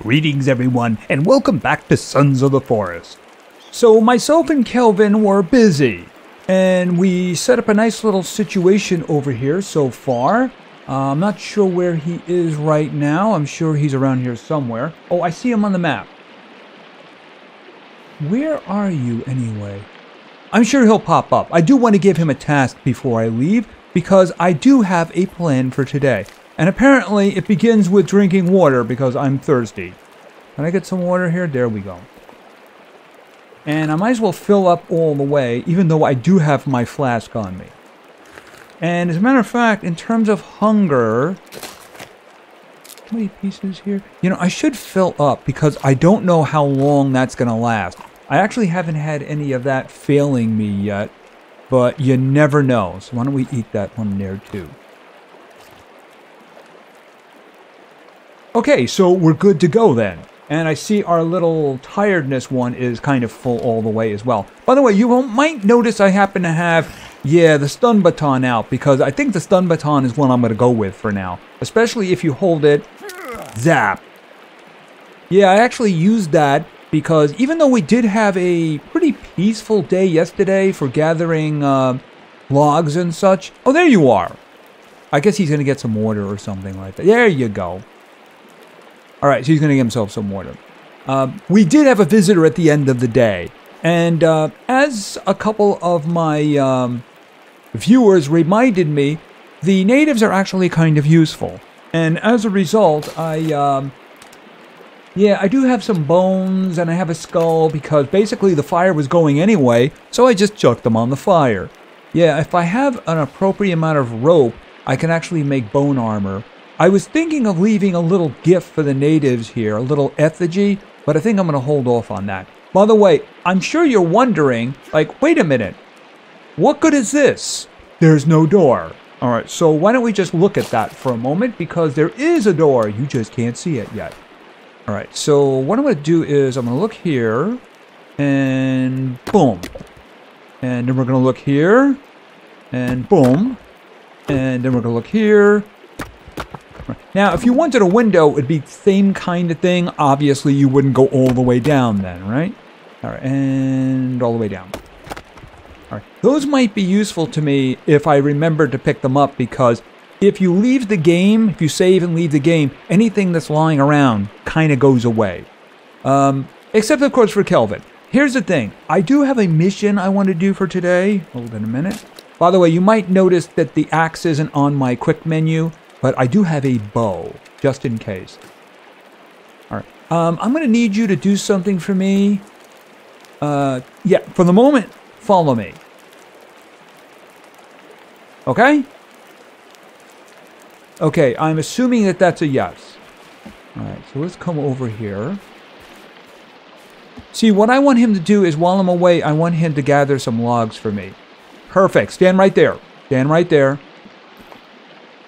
Greetings, everyone, and welcome back to Sons of the Forest. So, myself and Kelvin were busy, and we set up a nice little situation over here so far. Uh, I'm not sure where he is right now. I'm sure he's around here somewhere. Oh, I see him on the map. Where are you, anyway? I'm sure he'll pop up. I do want to give him a task before I leave, because I do have a plan for today. And apparently it begins with drinking water because I'm thirsty. Can I get some water here? There we go. And I might as well fill up all the way, even though I do have my flask on me. And as a matter of fact, in terms of hunger... How many pieces here? You know, I should fill up because I don't know how long that's going to last. I actually haven't had any of that failing me yet, but you never know. So why don't we eat that one there too? Okay, so we're good to go then. And I see our little tiredness one is kind of full all the way as well. By the way, you might notice I happen to have, yeah, the stun baton out because I think the stun baton is one I'm going to go with for now. Especially if you hold it, zap. Yeah, I actually used that because even though we did have a pretty peaceful day yesterday for gathering uh, logs and such. Oh, there you are. I guess he's going to get some water or something like that. There you go. All right, so he's going to get himself some water. Um, we did have a visitor at the end of the day. And uh, as a couple of my um, viewers reminded me, the natives are actually kind of useful. And as a result, I, um, yeah, I do have some bones and I have a skull because basically the fire was going anyway, so I just chucked them on the fire. Yeah, if I have an appropriate amount of rope, I can actually make bone armor I was thinking of leaving a little gift for the natives here, a little effigy, but I think I'm going to hold off on that. By the way, I'm sure you're wondering, like, wait a minute, what good is this? There's no door. All right, so why don't we just look at that for a moment because there is a door, you just can't see it yet. All right, so what I'm going to do is I'm going to look here and boom. And then we're going to look here and boom. And then we're going to look here now, if you wanted a window, it'd be same kind of thing. Obviously, you wouldn't go all the way down then, right? All right, and all the way down. All right, those might be useful to me if I remember to pick them up because if you leave the game, if you save and leave the game, anything that's lying around kind of goes away. Um, except, of course, for Kelvin. Here's the thing. I do have a mission I want to do for today. Hold on a minute. By the way, you might notice that the axe isn't on my quick menu. But I do have a bow, just in case. All right. Um, I'm going to need you to do something for me. Uh, yeah, for the moment, follow me. Okay? Okay, I'm assuming that that's a yes. All right, so let's come over here. See, what I want him to do is while I'm away, I want him to gather some logs for me. Perfect. Stand right there. Stand right there.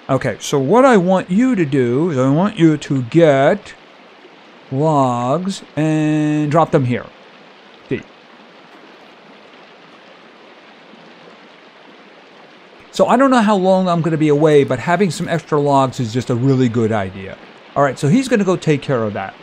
Okay, so what I want you to do is I want you to get logs and drop them here. See. So I don't know how long I'm going to be away, but having some extra logs is just a really good idea. All right, so he's going to go take care of that.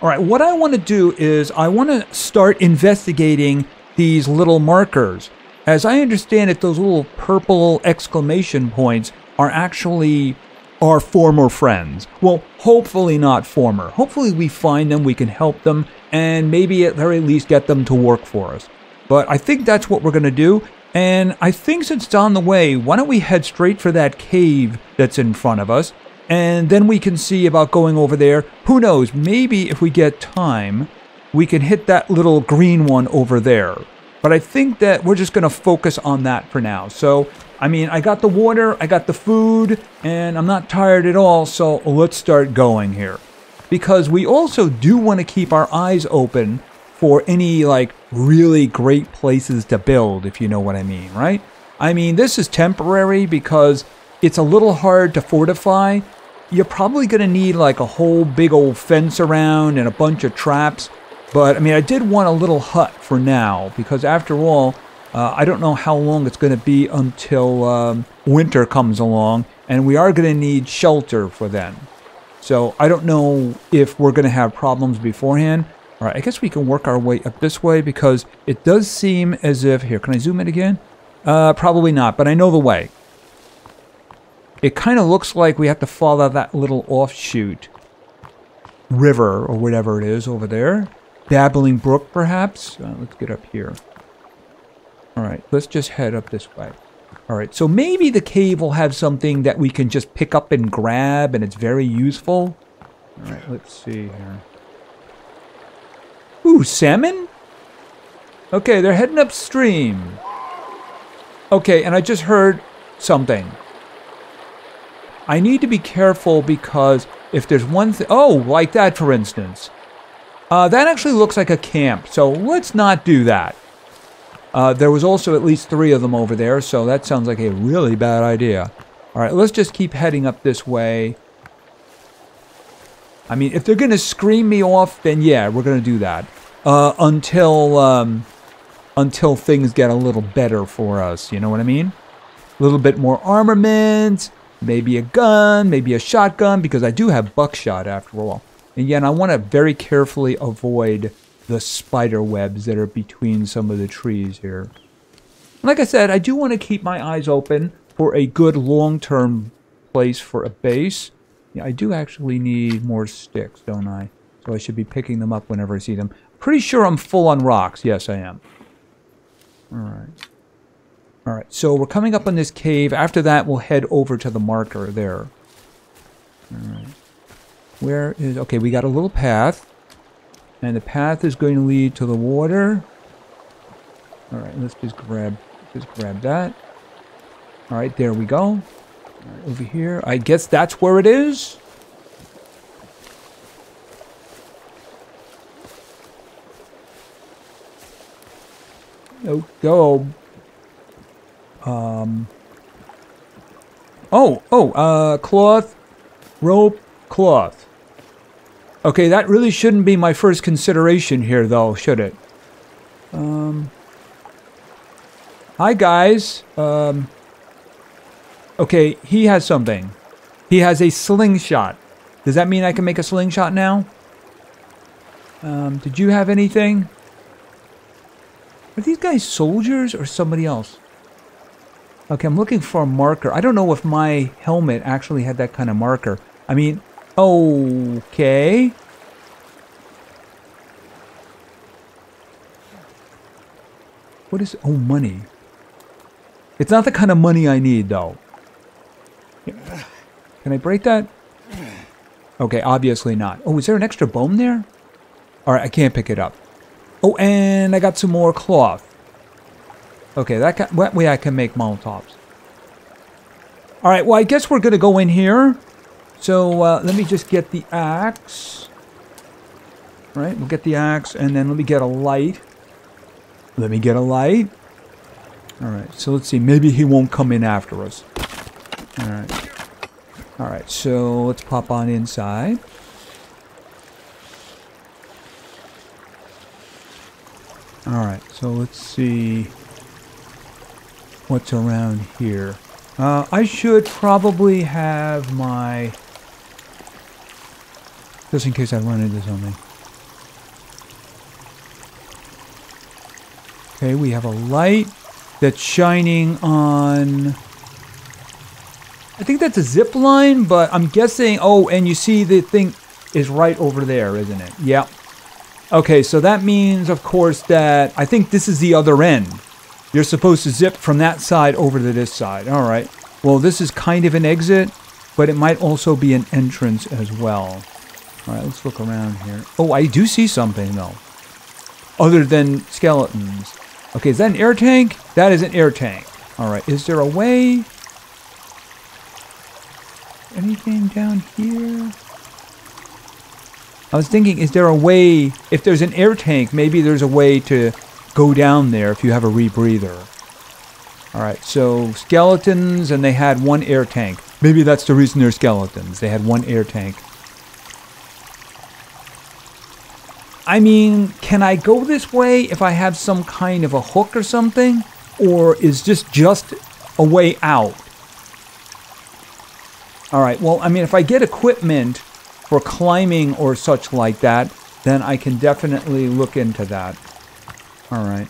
All right, what I want to do is I want to start investigating these little markers. As I understand it, those little purple exclamation points are actually our former friends. Well, hopefully not former. Hopefully we find them, we can help them, and maybe at very least get them to work for us. But I think that's what we're going to do. And I think since it's on the way, why don't we head straight for that cave that's in front of us? And then we can see about going over there. Who knows? Maybe if we get time, we can hit that little green one over there. But I think that we're just going to focus on that for now. So I mean, I got the water, I got the food, and I'm not tired at all, so let's start going here. Because we also do want to keep our eyes open for any, like, really great places to build, if you know what I mean, right? I mean, this is temporary because it's a little hard to fortify. You're probably going to need, like, a whole big old fence around and a bunch of traps. But, I mean, I did want a little hut for now, because after all, uh, I don't know how long it's going to be until um, winter comes along, and we are going to need shelter for then. So I don't know if we're going to have problems beforehand. All right, I guess we can work our way up this way because it does seem as if... Here, can I zoom in again? Uh, probably not, but I know the way. It kind of looks like we have to follow that little offshoot river or whatever it is over there. Babbling Brook, perhaps? Uh, let's get up here. All right, let's just head up this way. All right, so maybe the cave will have something that we can just pick up and grab, and it's very useful. All right, let's see here. Ooh, salmon? Okay, they're heading upstream. Okay, and I just heard something. I need to be careful because if there's one thing... Oh, like that, for instance. Uh, that actually looks like a camp, so let's not do that. Uh, there was also at least three of them over there, so that sounds like a really bad idea. All right, let's just keep heading up this way. I mean, if they're going to scream me off, then yeah, we're going to do that. Uh, until, um, until things get a little better for us, you know what I mean? A little bit more armament, maybe a gun, maybe a shotgun, because I do have buckshot after all. And yet I want to very carefully avoid the spider webs that are between some of the trees here. Like I said, I do want to keep my eyes open for a good long-term place for a base. Yeah, I do actually need more sticks, don't I? So I should be picking them up whenever I see them. Pretty sure I'm full on rocks. Yes, I am. Alright. Alright, so we're coming up on this cave. After that, we'll head over to the marker there. Alright. Where is... Okay, we got a little path. And the path is going to lead to the water. Alright, let's just grab... Just grab that. Alright, there we go. Right, over here. I guess that's where it is. Oh, go. Um. Oh, oh, uh, cloth, rope, cloth. Okay, that really shouldn't be my first consideration here, though, should it? Um. Hi, guys. Um. Okay, he has something. He has a slingshot. Does that mean I can make a slingshot now? Um, did you have anything? Are these guys soldiers or somebody else? Okay, I'm looking for a marker. I don't know if my helmet actually had that kind of marker. I mean, okay. What is... Oh, money. It's not the kind of money I need, though. Can I break that? Okay, obviously not. Oh, is there an extra bone there? Alright, I can't pick it up. Oh, and I got some more cloth. Okay, that, can, that way I can make Molotovs. All right, well, I guess we're going to go in here. So uh, let me just get the axe. Right, we'll get the axe, and then let me get a light. Let me get a light. All right, so let's see. Maybe he won't come in after us. All right. All right, so let's pop on inside. All right, so let's see what's around here. Uh, I should probably have my... Just in case I run into something. Okay, we have a light that's shining on... I think that's a zip line, but I'm guessing... Oh, and you see the thing is right over there, isn't it? Yep. Okay, so that means, of course, that I think this is the other end. You're supposed to zip from that side over to this side. All right. Well, this is kind of an exit, but it might also be an entrance as well. All right, let's look around here. Oh, I do see something, though. Other than skeletons. Okay, is that an air tank? That is an air tank. All right, is there a way? Anything down here? I was thinking, is there a way, if there's an air tank, maybe there's a way to go down there if you have a rebreather. Alright, so skeletons, and they had one air tank. Maybe that's the reason they're skeletons. They had one air tank. I mean, can I go this way if I have some kind of a hook or something? Or is this just a way out? Alright, well, I mean, if I get equipment, for climbing or such like that, then I can definitely look into that. All right.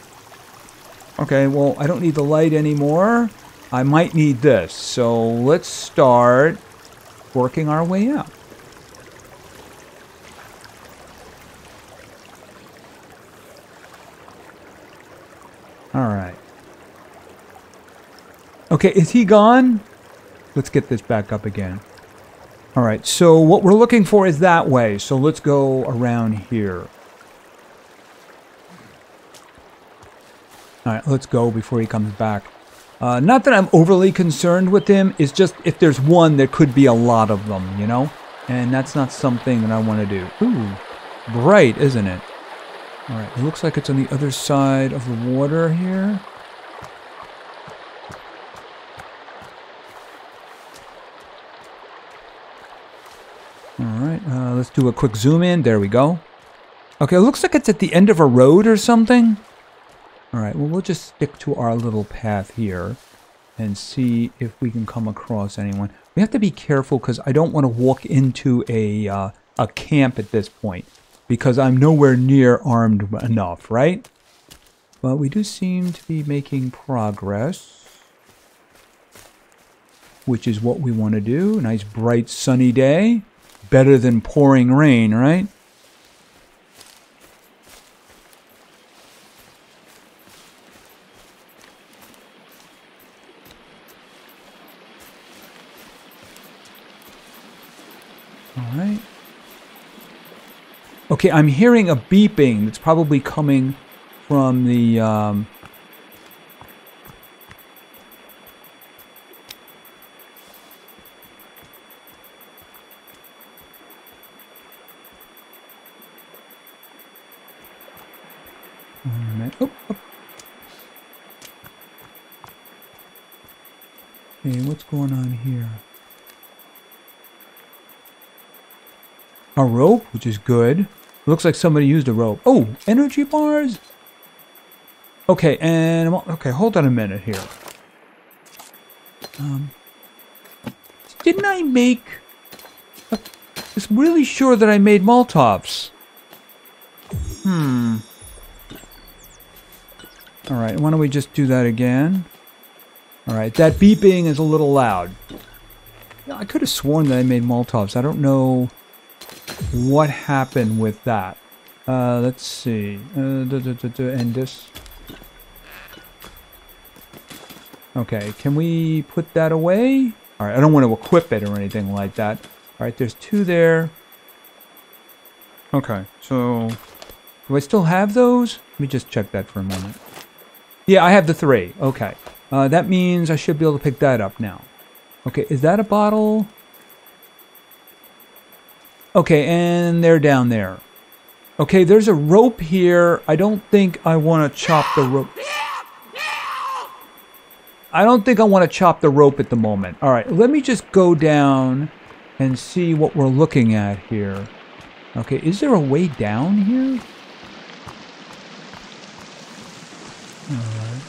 Okay, well, I don't need the light anymore. I might need this. So let's start working our way up. All right. Okay, is he gone? Let's get this back up again. All right, so what we're looking for is that way. So let's go around here. All right, let's go before he comes back. Uh, not that I'm overly concerned with him. It's just if there's one, there could be a lot of them, you know? And that's not something that I want to do. Ooh, bright, isn't it? All right, it looks like it's on the other side of the water here. All right, uh, let's do a quick zoom in. There we go. Okay, it looks like it's at the end of a road or something. All right, well, we'll just stick to our little path here and see if we can come across anyone. We have to be careful because I don't want to walk into a, uh, a camp at this point because I'm nowhere near armed enough, right? But we do seem to be making progress, which is what we want to do. Nice bright sunny day. Better than pouring rain, right? All right. Okay, I'm hearing a beeping that's probably coming from the um, Oh, oh. Okay, what's going on here? A rope, which is good. Looks like somebody used a rope. Oh, energy bars? Okay, and... Okay, hold on a minute here. Um, didn't I make... I'm really sure that I made Molotovs. Hmm. All right, why don't we just do that again? All right, that beeping is a little loud. I could have sworn that I made Molotovs. I don't know what happened with that. Uh, let's see. Uh, and this. Okay, can we put that away? All right, I don't want to equip it or anything like that. All right, there's two there. Okay, so do I still have those? Let me just check that for a moment. Yeah, I have the three. Okay. Uh, that means I should be able to pick that up now. Okay, is that a bottle? Okay, and they're down there. Okay, there's a rope here. I don't think I want to chop the rope. I don't think I want to chop the rope at the moment. All right, let me just go down and see what we're looking at here. Okay, is there a way down here? Alright.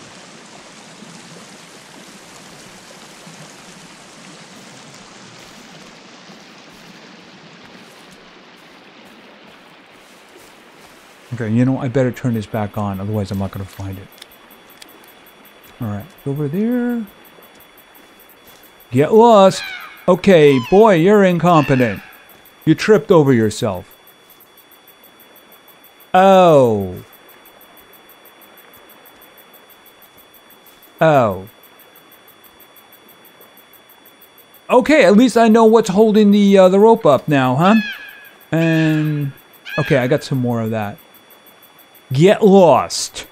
Okay, you know, I better turn this back on, otherwise I'm not going to find it. Alright, over there. Get lost! Okay, boy, you're incompetent. You tripped over yourself. Oh. Oh. Okay, at least I know what's holding the uh, the rope up now, huh? And okay, I got some more of that. Get lost.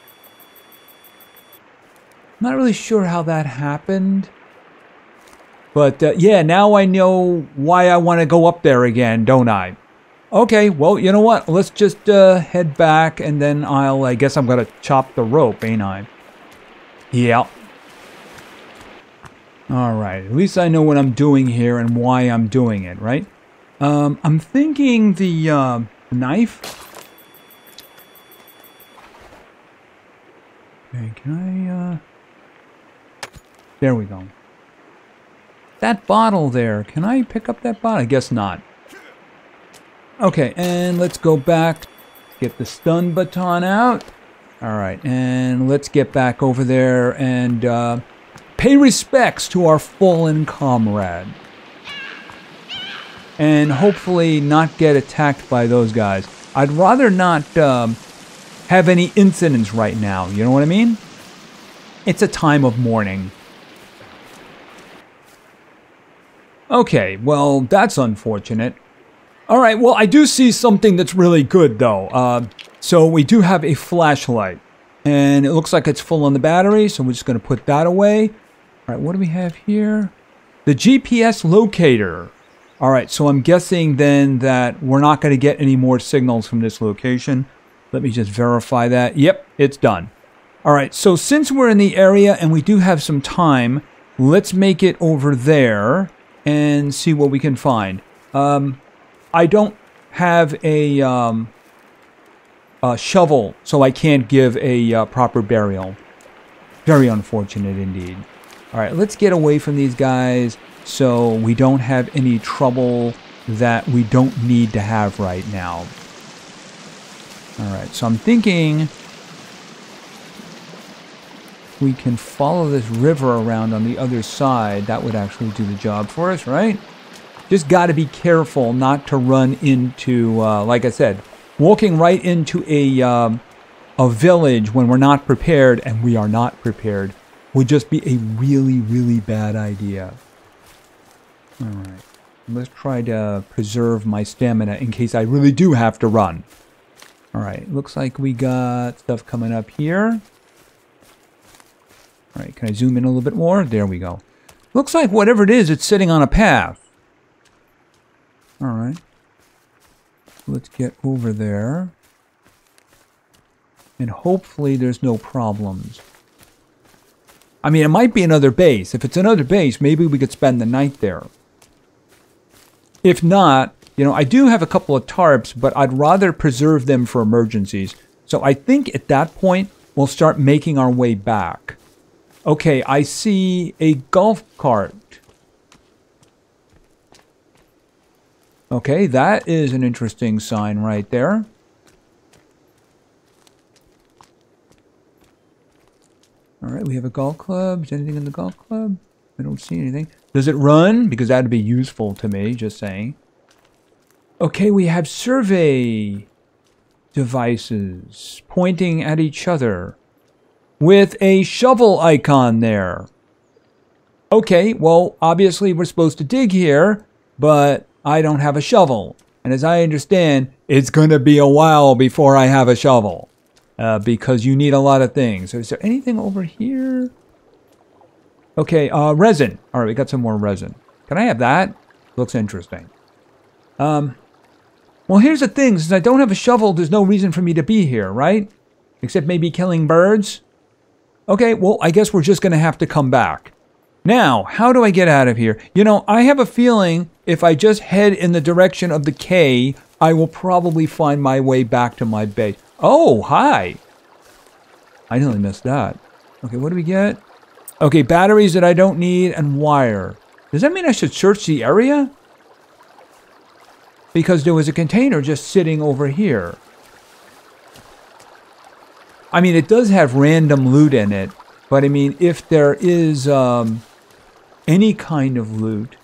Not really sure how that happened. But uh, yeah, now I know why I want to go up there again, don't I? Okay, well, you know what? Let's just uh, head back and then I'll, I guess I'm going to chop the rope, ain't I? Yeah. Alright, at least I know what I'm doing here and why I'm doing it, right? Um, I'm thinking the uh, knife. Okay, can I, uh... There we go. That bottle there, can I pick up that bottle? I guess not. Okay, and let's go back. Get the stun baton out. All right, and let's get back over there and uh, pay respects to our fallen comrade. And hopefully not get attacked by those guys. I'd rather not um, have any incidents right now. You know what I mean? It's a time of mourning. Okay, well, that's unfortunate. All right, well, I do see something that's really good, though. Uh, so we do have a flashlight. And it looks like it's full on the battery, so we're just going to put that away. All right, what do we have here? The GPS locator. All right, so I'm guessing then that we're not going to get any more signals from this location. Let me just verify that. Yep, it's done. All right, so since we're in the area and we do have some time, let's make it over there and see what we can find. Um, I don't have a, um, a, shovel, so I can't give a uh, proper burial. Very unfortunate indeed. All right, let's get away from these guys so we don't have any trouble that we don't need to have right now. All right, so I'm thinking we can follow this river around on the other side. That would actually do the job for us, right? Just got to be careful not to run into, uh, like I said, walking right into a, um, a village when we're not prepared, and we are not prepared, would just be a really, really bad idea. All right. Let's try to preserve my stamina in case I really do have to run. All right. Looks like we got stuff coming up here. All right. Can I zoom in a little bit more? There we go. Looks like whatever it is, it's sitting on a path. All right. Let's get over there. And hopefully there's no problems. I mean, it might be another base. If it's another base, maybe we could spend the night there. If not, you know, I do have a couple of tarps, but I'd rather preserve them for emergencies. So I think at that point, we'll start making our way back. Okay, I see a golf cart. Okay, that is an interesting sign right there. All right, we have a golf club. Is anything in the golf club? I don't see anything. Does it run? Because that'd be useful to me, just saying. Okay, we have survey devices pointing at each other with a shovel icon there. Okay, well, obviously we're supposed to dig here, but I don't have a shovel. And as I understand, it's going to be a while before I have a shovel uh, because you need a lot of things. So is there anything over here? Okay, uh, resin. All right, we got some more resin. Can I have that? Looks interesting. Um, well, here's the thing. Since I don't have a shovel, there's no reason for me to be here, right? Except maybe killing birds? Okay, well, I guess we're just going to have to come back. Now, how do I get out of here? You know, I have a feeling if I just head in the direction of the K, I will probably find my way back to my base. Oh, hi. I nearly missed that. Okay, what do we get? Okay, batteries that I don't need and wire. Does that mean I should search the area? Because there was a container just sitting over here. I mean, it does have random loot in it, but I mean, if there is um, any kind of loot,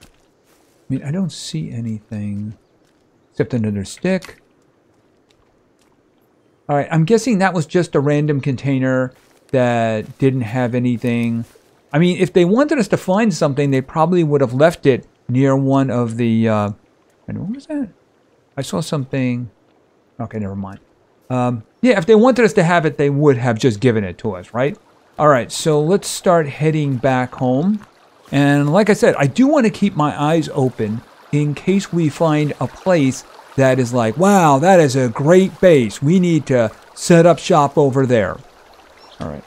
I mean, I don't see anything except another stick. All right, I'm guessing that was just a random container that didn't have anything. I mean, if they wanted us to find something, they probably would have left it near one of the, uh, and what was that? I saw something. Okay, never mind. Um, yeah, if they wanted us to have it, they would have just given it to us, right? All right, so let's start heading back home. And like I said, I do want to keep my eyes open in case we find a place that is like, wow, that is a great base. We need to set up shop over there. All right.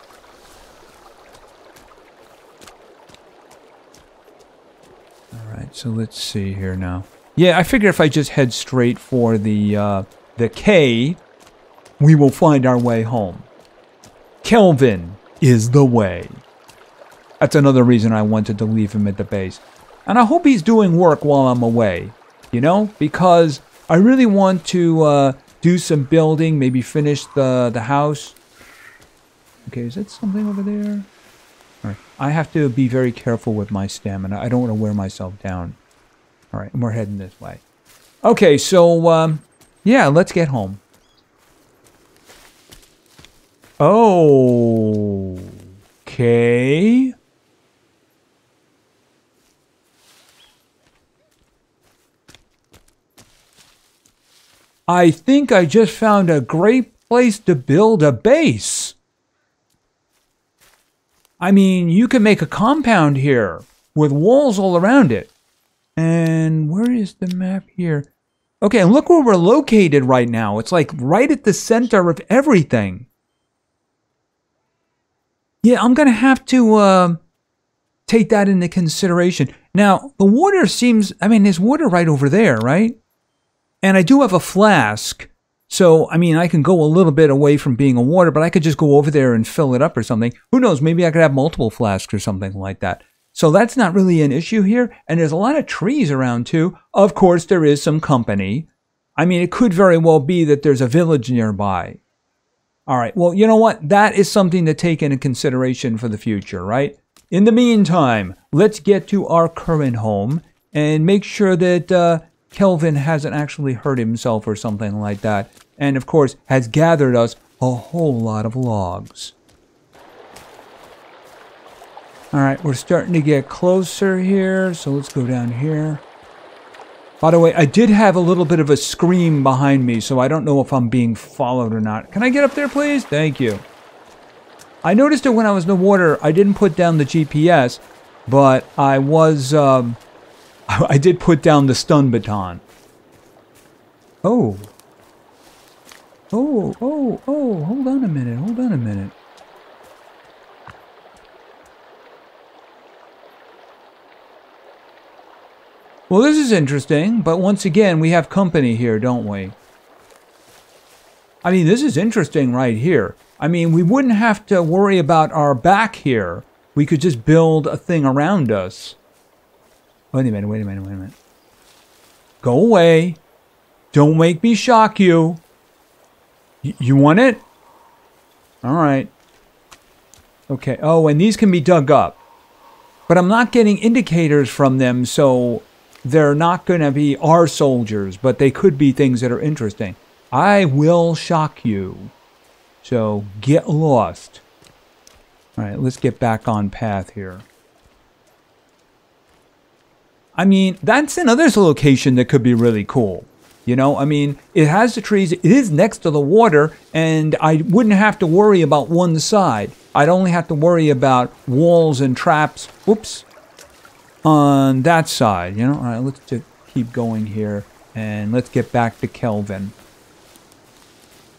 All right, so let's see here now. Yeah, I figure if I just head straight for the uh, the K, we will find our way home. Kelvin is the way. That's another reason I wanted to leave him at the base. And I hope he's doing work while I'm away, you know, because I really want to uh, do some building, maybe finish the, the house. Okay, is that something over there? All right. I have to be very careful with my stamina. I don't want to wear myself down. All right, and we're heading this way. Okay, so, um, yeah, let's get home. Oh, okay. I think I just found a great place to build a base. I mean, you can make a compound here with walls all around it. And where is the map here? Okay, and look where we're located right now. It's like right at the center of everything. Yeah, I'm going to have to uh, take that into consideration. Now, the water seems, I mean, there's water right over there, right? And I do have a flask. So, I mean, I can go a little bit away from being a water, but I could just go over there and fill it up or something. Who knows? Maybe I could have multiple flasks or something like that. So that's not really an issue here. And there's a lot of trees around too. Of course, there is some company. I mean, it could very well be that there's a village nearby. All right. Well, you know what? That is something to take into consideration for the future, right? In the meantime, let's get to our current home and make sure that uh, Kelvin hasn't actually hurt himself or something like that. And of course, has gathered us a whole lot of logs. Alright, we're starting to get closer here, so let's go down here. By the way, I did have a little bit of a scream behind me, so I don't know if I'm being followed or not. Can I get up there, please? Thank you. I noticed it when I was in the water. I didn't put down the GPS, but I was um, I did put down the stun baton. Oh. Oh, oh, oh, hold on a minute, hold on a minute. Well, this is interesting, but once again, we have company here, don't we? I mean, this is interesting right here. I mean, we wouldn't have to worry about our back here. We could just build a thing around us. Wait a minute, wait a minute, wait a minute. Go away. Don't make me shock you. Y you want it? Alright. Okay. Oh, and these can be dug up. But I'm not getting indicators from them, so they're not going to be our soldiers, but they could be things that are interesting. I will shock you. So get lost. All right, let's get back on path here. I mean, that's another location that could be really cool. You know, I mean, it has the trees, it is next to the water, and I wouldn't have to worry about one side. I'd only have to worry about walls and traps, whoops, on that side, you know? All right, let's just keep going here, and let's get back to Kelvin.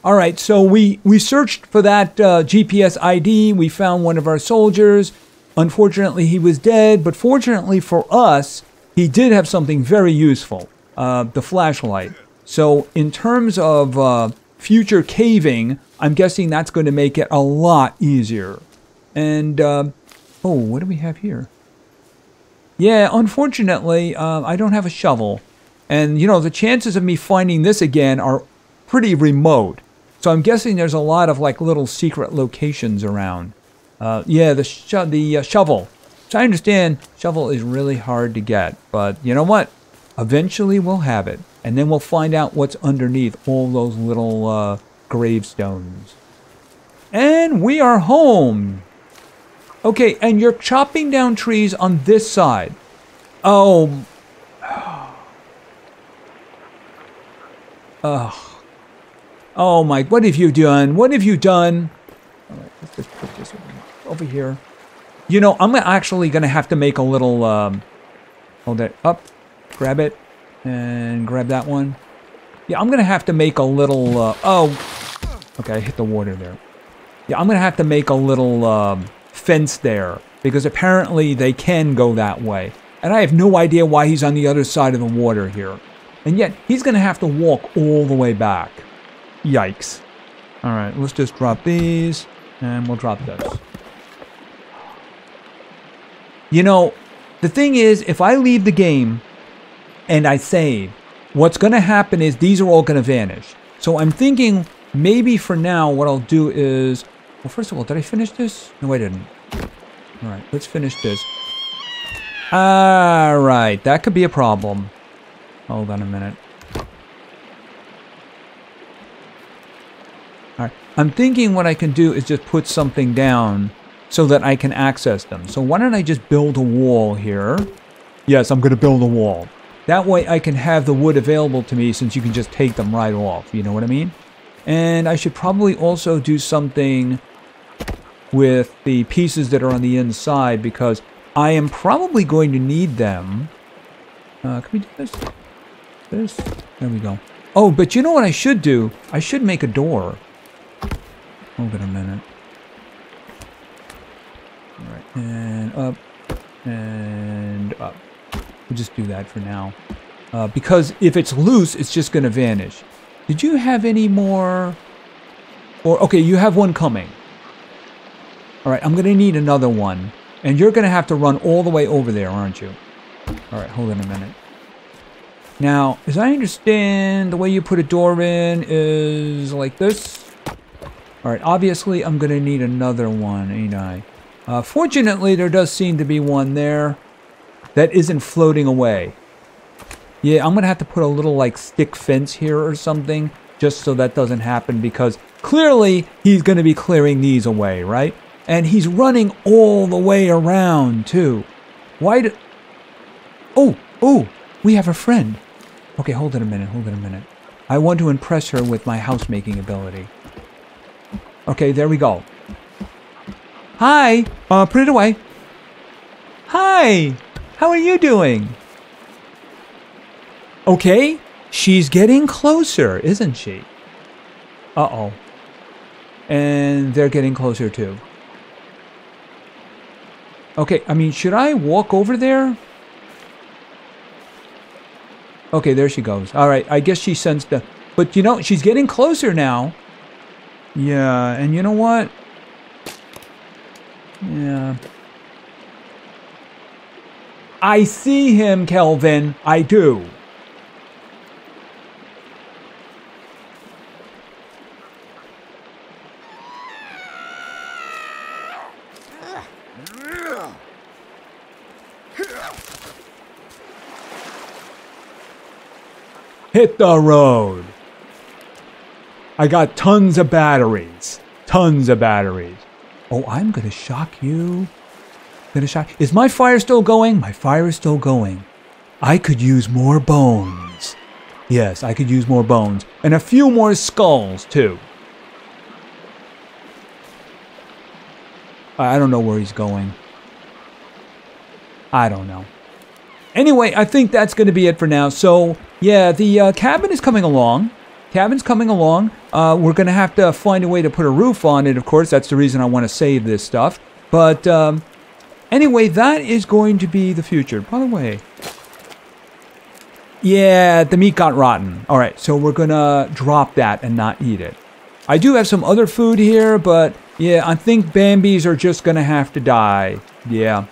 All right, so we, we searched for that uh, GPS ID. We found one of our soldiers. Unfortunately, he was dead, but fortunately for us, he did have something very useful, uh, the flashlight. So in terms of uh, future caving, I'm guessing that's going to make it a lot easier. And, uh, oh, what do we have here? Yeah, unfortunately, uh, I don't have a shovel. And, you know, the chances of me finding this again are pretty remote. So I'm guessing there's a lot of, like, little secret locations around. Uh, yeah, the, sho the uh, shovel. So I understand shovel is really hard to get, but you know what? Eventually we'll have it, and then we'll find out what's underneath all those little uh, gravestones. And we are home. Okay, and you're chopping down trees on this side. Oh. Oh. Oh my, what have you done? What have you done? All right, let's just put this over here. You know, I'm actually going to have to make a little, um, hold it up, grab it, and grab that one. Yeah, I'm going to have to make a little, uh, oh, okay, I hit the water there. Yeah, I'm going to have to make a little um, fence there because apparently they can go that way. And I have no idea why he's on the other side of the water here. And yet, he's going to have to walk all the way back. Yikes. All right, let's just drop these, and we'll drop this. You know, The thing is, if I leave the game and I save, what's going to happen is these are all going to vanish. So I'm thinking maybe for now what I'll do is... Well, first of all, did I finish this? No, I didn't. All right, let's finish this. All right, that could be a problem. Hold on a minute. All right, I'm thinking what I can do is just put something down so that I can access them. So why don't I just build a wall here? Yes, I'm going to build a wall. That way I can have the wood available to me since you can just take them right off. You know what I mean? And I should probably also do something with the pieces that are on the inside because I am probably going to need them. Uh, can we do this? This? There we go. Oh, but you know what I should do? I should make a door. Hold on a minute. Alright, and up, and up. We'll just do that for now. Uh, because if it's loose, it's just going to vanish. Did you have any more? Or, okay, you have one coming. Alright, I'm going to need another one. And you're going to have to run all the way over there, aren't you? Alright, hold on a minute. Now, as I understand, the way you put a door in is like this. Alright, obviously I'm going to need another one, ain't I? Uh, fortunately, there does seem to be one there that isn't floating away. Yeah, I'm going to have to put a little like stick fence here or something just so that doesn't happen because clearly he's going to be clearing these away, right? And he's running all the way around too. Why do... Oh, oh, we have a friend. Okay, hold it a minute, hold it a minute. I want to impress her with my housemaking ability. Okay, there we go. Hi. Uh, put it away. Hi. How are you doing? Okay. She's getting closer, isn't she? Uh-oh. And they're getting closer too. Okay, I mean, should I walk over there? Okay, there she goes. All right, I guess she sensed the... But, you know, she's getting closer now. Yeah, and you know what? Yeah. I see him, Kelvin. I do. Hit the road. I got tons of batteries. Tons of batteries. Oh, I'm gonna shock you. Gonna shock. Is my fire still going? My fire is still going. I could use more bones. Yes, I could use more bones. And a few more skulls, too. I don't know where he's going. I don't know. Anyway, I think that's going to be it for now. So, yeah, the uh, cabin is coming along. Cabin's coming along. Uh, we're going to have to find a way to put a roof on it, of course. That's the reason I want to save this stuff. But um, anyway, that is going to be the future. By the way, yeah, the meat got rotten. All right, so we're going to drop that and not eat it. I do have some other food here, but yeah, I think Bambies are just going to have to die. Yeah.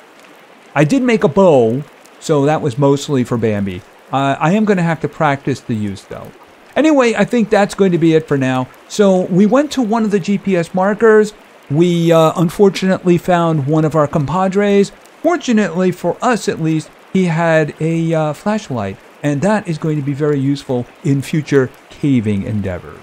I did make a bow, so that was mostly for Bambi. Uh, I am going to have to practice the use, though. Anyway, I think that's going to be it for now. So we went to one of the GPS markers. We uh, unfortunately found one of our compadres. Fortunately for us, at least, he had a uh, flashlight, and that is going to be very useful in future caving endeavors.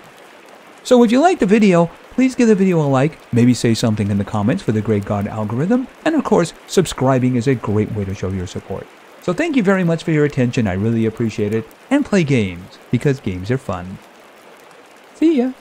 So if you liked the video, please give the video a like, maybe say something in the comments for the Great God algorithm, and of course, subscribing is a great way to show your support. So thank you very much for your attention. I really appreciate it. And play games, because games are fun. See ya.